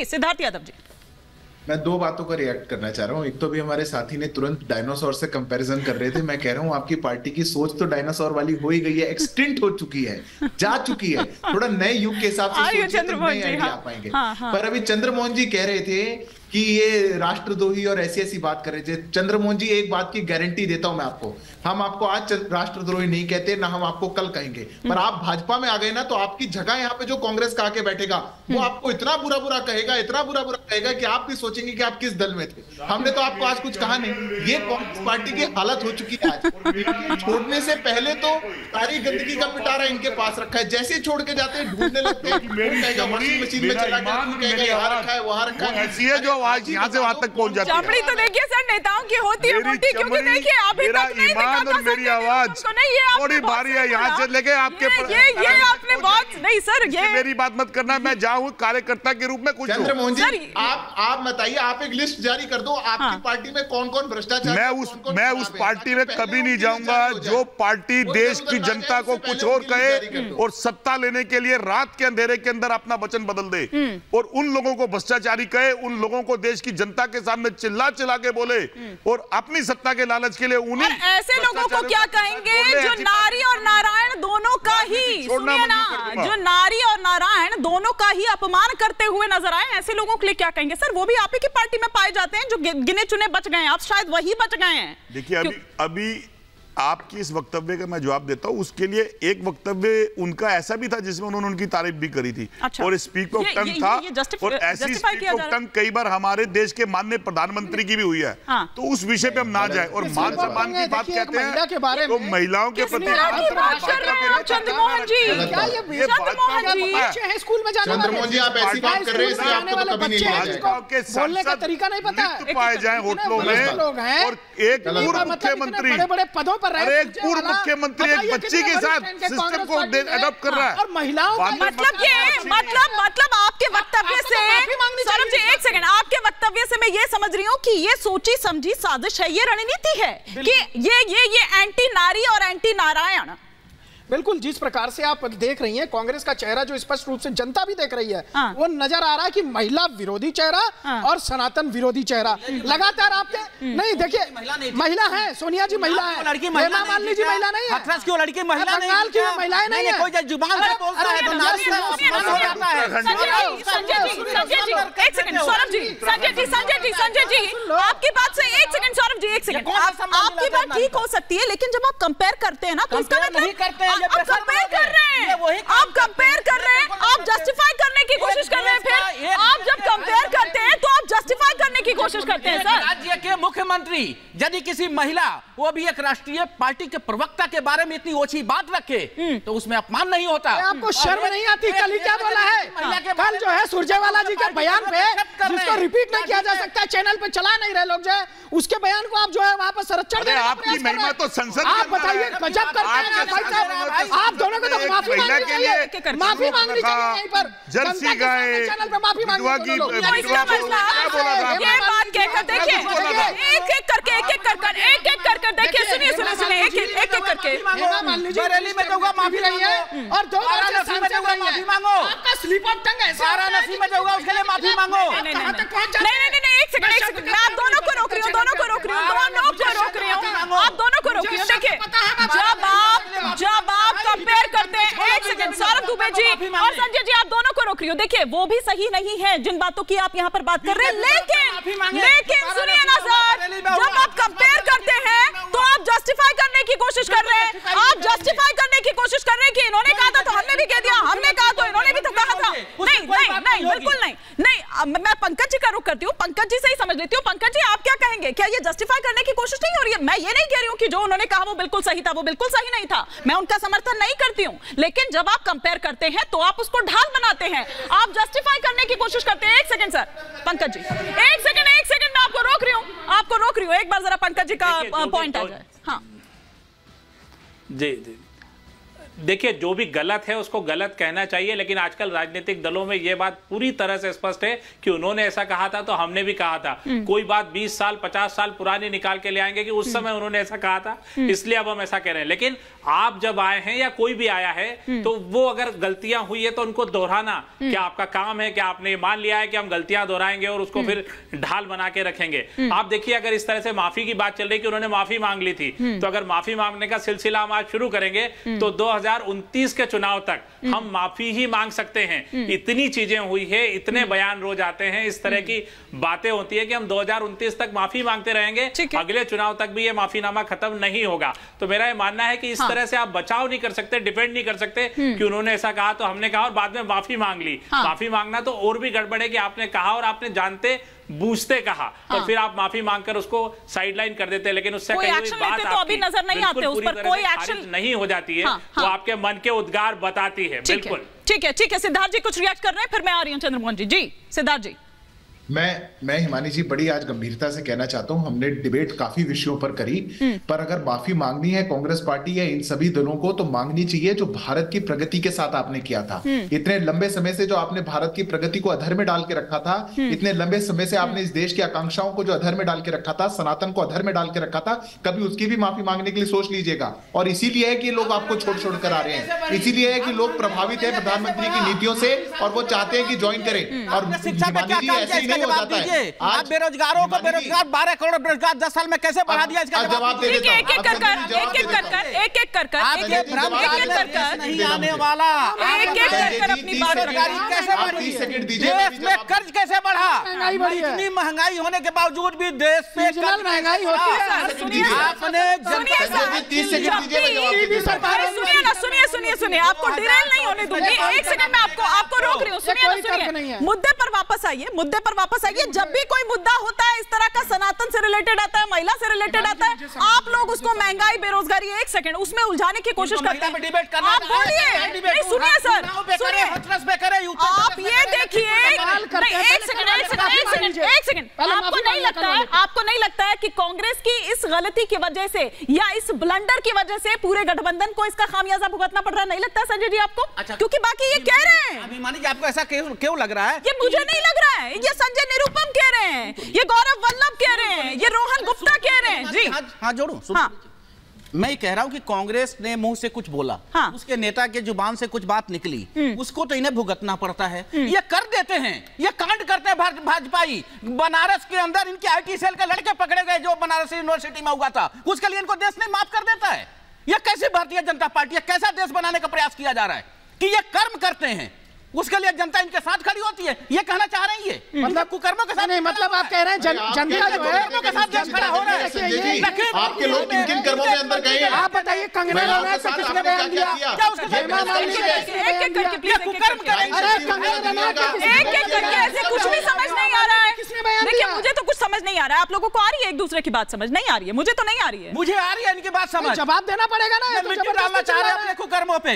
जी सिद्धार्थ यादव जी। मैं दो बातों का रिएक्ट करना चाह रहा हूँ। एक तो भी हमारे साथी ने तुरंत डायनासोर से कंपैरिजन कर रहे थे। मैं कह रहा हूँ आपकी पार्टी की सोच तो डायनासोर वाली हो ही गई है एक्सटिंट हो चुकी है जा चुकी है। थोड़ा नए युग के हिसाब से तो आइडिया हाँ, आ पाएँगे। हाँ, हाँ। पर अभी चंद्रमोहन जी कह रहे थे कि ये राष्ट्रद्रोही और ऐसी ऐसी बात कर रहे थे चंद्रमोहन जी एक बात की गारंटी देता हूँ मैं आपको। हम आपको आज राष्ट्रद्रोही नहीं कहते ना हम आपको कल कहेंगे। पर आप भाजपा में आ गए ना तो आपकी जगह यहाँ पे जो कांग्रेस का आके बैठेगा वो आपको इतना बुरा बुरा कहेगा इतना बुरा बुरा कहेगा कि आप भी सोचेंगे कि आप किस दल में थे। हमने तो आपको आज कुछ कहा नहीं। ये कांग्रेस पार्टी की हालत हो चुकी है आज। छोड़ने से पहले तो सारी गंदगी का पिटारा इनके पास रखा है। जैसे छोड़ के जाते हैं ढूँढने लगते हैं वॉशिंग मशीन में चला गया रखा है वहाँ रखा है। ऐसी जो आवाज़ यहाँ से वहाँ तक पहुँच जाती है चमड़ी तो देखिए सर नेताओं की होती है मेरी मोटी क्योंकि चमड़ी, देखिए अभी मेरा तक नहीं दिखा ईमान था और मेरी आवाज़ थोड़ी भारी है, यहाँ से लेके आपके ये ये ये आपने बहुत नहीं सर ये मेरी बात मत करना मैं जाऊँ कार्यकर्ता के रूप में कुछ। चंद्रमोहन जी आप आप बताइए आप एक लिस्ट जारी कर दो आपकी हाँ। पार्टी में कौन कौन भ्रष्टाचार मैं उस मैं उस पार्टी में कभी नहीं जाऊँगा। जो पार्टी देश की जनता को कुछ और कहे और सत्ता लेने के लिए रात के अंधेरे के अंदर अपना वचन बदल दे हम्म। और उन लोगों को भ्रष्टाचारी कहे उन लोगों को देश की जनता के सामने चिल्ला चिल्ला के बोले और अपनी सत्ता के लालच के लिए उन्हीं ऐसे लोगों को क्या कहेंगे? जो नारी और नारायण दोनों का ही सुनिए ना। जो नारी और नारायण दोनों का ही अपमान करते हुए नज़र आए ऐसे लोगों के लिए क्या कहेंगे? सर वो भी आप ही की पार्टी में पाए जाते हैं जो गिने चुने बच गए आप शायद वही बच गए हैं। देखिए अभी अभी आपकी इस वक्तव्य का मैं जवाब देता हूँ। उसके लिए एक वक्तव्य उनका ऐसा भी था जिसमें उन्होंने उनकी तारीफ़ भी करी थी। अच्छा। और स्पीक ऑफ़ टंग था ये justify- और ऐसी स्पीक ऑफ़ टंग कई बार हमारे देश के माननीय प्रधानमंत्री की भी हुई है। हाँ। तो उस विषय पे हम ना जाए और मान सम्मान की बात कहते हैं तो महिलाओं के प्रति ये ये पाए जाए होटलों में हैं। और एक पूर्व मुख्यमंत्री बड़े बड़े पदों पर रहे अरे एक पूर्व मुख्यमंत्री एक बच्ची के साथ सिस्टम को अडॉप्ट कर रहा है। और महिलाओं का मतलब ये मतलब मतलब आपके वक्तव्य तो से सौरभ जी एक सेकंड आपके वक्तव्य से मैं ये समझ रही हूँ कि ये सोची समझी साजिश है ये रणनीति है कि ये ये ये एंटी नारी और एंटी नारायण बिल्कुल जिस प्रकार से आप देख रही हैं कांग्रेस का चेहरा जो स्पष्ट रूप से जनता भी देख रही है हाँ। वो नज़र आ रहा है कि महिला विरोधी चेहरा हाँ। और सनातन विरोधी चेहरा। लगातार आपके नहीं देखिए महिला है। सोनिया जी महिला है। लड़की महिला हेमा मालिनी जी महिला नहीं है। लड़की महिला बंगाल की महिलाएँ नहीं है कोई ज़ुबान से बोलता है तो संजय जी संजय जी संजय जी संजय जी आपकी बात से एक सेकंड आपकी बात ठीक हो सकती है लेकिन जब आप कंपेयर करते हैं ना तो इसका मतलब नहीं करते हैं, आप कंपेयर कर रहे हैं। आप कंपेयर कर रहे हैं आप जस्टिफाई करने की कोशिश कर रहे हैं फिर आप जब कंपेयर करते हैं तो आप जस्टिफाई करने की कोशिश करते हैं सर। मुख्यमंत्री यदि किसी महिला वो भी एक राष्ट्रीय पार्टी के प्रवक्ता के बारे में इतनी ओछी बात रखे तो उसमें अपमान नहीं होता। आपको शर्म नहीं आती? कल ही क्या बोला है? कल जो है सुरजेवाला जी के बयान पे जिसको रिपीट नहीं किया जा सकता चैनल पे चला नहीं रहे लोग जो है उसके बयान को आप जो है वहाँ पर संरक्षण का आपकी महिमा तो संसद आप बताइए गजब करते हैं आप भाई साहब। तो आप दोनों को तो माफ़ी मांगनी चाहिए। माफ़ी मांगनी चाहिए यहीं पर। जर्सी जनता गाय चैनल पे माफ़ी मांगनी चाहिए। तो? एक एक करके एक एक कर कर एक एक कर कर देखिए सुनिए सुनिए सुनिए एक एक करके। हेमा मालिनी जी बरेली में जाऊँगा, माफ़ी रही है और दो वाराणसी में जाऊँगा, माफ़ी मांगो। आपका स्लिप ऑफ़ टंग है वाराणसी में जाऊँगा, उसके लिए माफ़ी मांगो। नहीं, नहीं, तक पहुँच जाते नहीं नहीं नहीं नहीं, एक सेकंड एक सेकंड मैं आप दोनों को रोक रही हूँ दोनों को रोक रही हूँ दोनों को रोक रही हूँ। आप दोनों को रोक रही हूँ। देखिए जब आप जब आप कंपेयर करते हैं एक सेकंड सौरभ दुबे जी और संजय जी आप रही हो देखिए वो भी सही नहीं है जिन बातों की आप यहाँ पर बात कर रहे हैं। लेकिन लेकिन सुनिए ना सर जब आप कंपेयर करते हैं तो आप जस्टिफाई करने की कोशिश कर रहे हैं आप जस्टिफाई करने की कोशिश कर रहे हैं कि इन्होंने कहा था तो हमने भी कह दिया हमने कहा तो इन्होंने भी तो कहा था नहीं नहीं नहीं बिल्कुल नहीं नहीं अब मैं पंकज जी का रुख करती हूँ पंकज जी से ही समझ लेती हूँ पंकज जी आप क्या कहेंगे क्या ये जस्टिफाई करने की कोशिश नहीं हो रही है मैं ये नहीं कह रही हूँ कि जो उन्होंने कहा वो बिल्कुल सही था वो बिल्कुल सही नहीं था। मैं उनका समर्थन नहीं करती हूँ। लेकिन जब आप कंपेयर करते हैं तो आप उसको ढाल बनाते हैं। आप जस्टिफाई करने की कोशिश करते हैं। एक सेकंड सर पंकज जी। एक सेकंड एक सेकंड मैं आपको रोक रही हूँ। आपको रोक रही हूँ। एक बार जरा पंकज जी का पॉइंट आ जाए। हाँ। जी जी। देखिए जो भी गलत है उसको गलत कहना चाहिए लेकिन आजकल राजनीतिक दलों में यह बात पूरी तरह से स्पष्ट है कि उन्होंने ऐसा कहा था तो हमने भी कहा था। कोई बात 20 साल 50 साल पुरानी निकाल के ले आएँगे कि उस समय उन्होंने ऐसा कहा था। इसलिए अब हम ऐसा कह रहे हैं। लेकिन आप जब आए हैं या कोई भी आया है तो वो अगर गलतियाँ हुई है तो उनको दोहराना। क्या आपका काम है? कि आपने मान लिया है कि हम गलतियाँ दोहराएँगे और उसको फिर ढाल बना के रखेंगे? आप देखिए अगर इस तरह से माफ़ी की बात चल रही कि उन्होंने माफ़ी मांग ली थी तो अगर माफ़ी मांगने का सिलसिला हम आज शुरू करेंगे तो 2029 के चुनाव तक हम माफ़ी ही मांग सकते हैं। इतनी चीज़ें हुई है इतने बयान रोज आते हैं इस तरह की बातें होती है कि हम 2029 तक माफ़ी मांगते रहेंगे अगले चुनाव तक भी ये माफीनामा खत्म नहीं होगा। तो मेरा ये मानना है कि इस हाँ। तरह से आप बचाव नहीं कर सकते डिपेंड नहीं कर सकते कि उन्होंने ऐसा कहा तो हमने कहा और बाद में माफ़ी मांग ली। हाँ। माफ़ी मांगना तो और भी गड़बड़ है कि आपने कहा और आपने जानते बूझते कहा हाँ। और फिर आप माफ़ी मांगकर उसको साइडलाइन कर देते हैं लेकिन उससे कोई लेते तो अभी नज़र नहीं आते, उस पर कोई एक्शन नहीं हो जाती है हाँ, वो हाँ। आपके मन के उद्गार बताती है है बिल्कुल ठीक है ठीक है सिद्धार्थ जी कुछ रिएक्ट कर रहे हैं फिर मैं आ रही हूँ चंद्रमोहन जी जी सिद्धार्थ जी मैं मैं हिमानी जी बड़ी आज गंभीरता से कहना चाहता हूँ। हमने डिबेट काफ़ी विषयों पर करी पर अगर माफ़ी मांगनी है कांग्रेस पार्टी या इन सभी दलों को तो मांगनी चाहिए जो भारत की प्रगति के साथ आपने किया था। इतने लंबे समय से जो आपने भारत की प्रगति को अधर में डाल के रखा था इतने लंबे समय से आपने इस देश की आकांक्षाओं को जो अधर में डाल के रखा था सनातन को अधर में डाल के रखा था कभी उसकी भी माफ़ी मांगने के लिए सोच लीजिएगा। और इसीलिए है कि लोग आपको छोड़ छोड़ कर आ रहे हैं। इसीलिए है कि लोग प्रभावित है प्रधानमंत्री की नीतियों से और वो चाहते हैं कि ज्वाइन करें। और ऐसे जवाब दीजिए आप बेरोजगारों को बेरोजगार बारह करोड़ बेरोजगार दस साल में कैसे बढ़ा दिया इसका जवाब एक एक कर कर एक एक कर कर एक एक कर कर एक एक भ्रम एक एक कर कर नहीं आने वाला। एक एक कर कर अपनी बात सरकारी कैसे बढ़ी? सेकंड दीजिए, देश में कर्ज कैसे बढ़ा? महँगाई बढ़ी इतनी महँगाई होने के बावजूद भी देश कर्ज महँगाई होती? है। आपने जनता सुनिए सुनिए आपको डिरेल नहीं होने दूँगी एक सेकंड में आपको आपको रोक रही हूँ सुनिए सुनिए। मुद्दे पर वापस आइए मुद्दे पर वापस आइए। जब भी कोई मुद्दा होता है इस तरह का सनातन से रिलेटेड आता है महिला से रिलेटेड आता है आप लोग उसको महँगाई बेरोजगारी एक सेकंड उसमें उलझाने की कोशिश करते डिबेट हैं करना आप बोलिए। सुनिए सर सुनिए। आप ये देखिए एक सेकंड एक सेकंड एक सेकंड एक सेकंड आपको नहीं लगता है आपको नहीं लगता है कि कांग्रेस की इस गलती की वजह से या इस ब्लंडर की वजह से पूरे गठबंधन को इसका खामियाजा भुगतना पड़ रहा नहीं लगता संजय जी आपको? अच्छा। क्योंकि बाकी ये कह रहे हैं। अभिमानी जी आपको ऐसा क्यों क्यों लग रहा है? ये मुझे नहीं लग रहा है ये संजय निरुपम कह रहे हैं ये गौरव वल्लभ कह रहे हैं ये रोहन गुप्ता कह रहे हैं। जी। हाँ हाँ जोड़ू हाँ। मैं कह रहा हूँ कि कांग्रेस ने मुँह से कुछ बोला हाँ। उसके नेता के ज़ुबान से कुछ बात निकली उसको तो इन्हें भुगतना पड़ता है। ये कर देते हैं ये कांड करते हैं भाज- भाजपाई। बनारस के अंदर इनके आईटी सेल के लड़के पकड़े गए जो बनारस यूनिवर्सिटी में हुआ था उसके लिए इनको देश नहीं माफ़ कर देता है। ये कैसे भारतीय जनता पार्टी है? कैसा देश बनाने का प्रयास किया जा रहा है? कि ये कर्म करते हैं। उसके लिए जनता इनके साथ खड़ी होती है। ये कहना चाह रही हैं? ये मतलब कुकर्मों के साथ नहीं मतलब आप कह रहे हैं जनता जो है के साथ देश खड़ा हो रहा है। आपके लोग किन किन कर्मों के अंदर गए हैं? आप बताइए कंगना रनौत के किसने बयान दिया? क्या? उसके साथ कुकर्म करेंगे। अरे कंगना रनौत एक एक करके ऐसे कुछ भी समझ नहीं आ रहा है। किसने बयान दिया? मुझे तो समझ नहीं आ रहा है। आप लोगों को आ रही है एक दूसरे की बात समझ? नहीं आ रही है। मुझे तो नहीं आ रही है। मुझे आ रही है इनकी बात समझ। जवाब देना पड़ेगा ना ये तो ज़बरदस्ती डालना चाह रहे हैं अपने कुकर्मों पे।